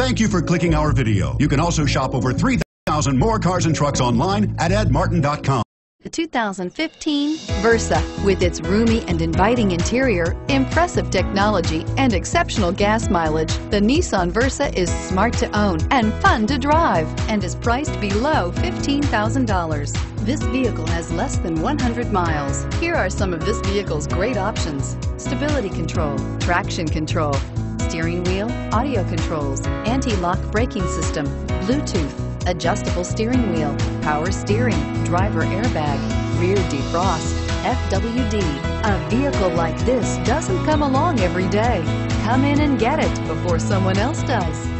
Thank you for clicking our video. You can also shop over 3,000 more cars and trucks online at edmartin.com. The 2015 Versa. With its roomy and inviting interior, impressive technology, and exceptional gas mileage, the Nissan Versa is smart to own and fun to drive and is priced below $15,000. This vehicle has less than 100 miles. Here are some of this vehicle's great options. Stability control, traction control, steering wheel, audio controls, anti-lock braking system, Bluetooth, adjustable steering wheel, power steering, driver airbag, rear defrost, FWD. A vehicle like this doesn't come along every day. Come in and get it before someone else does.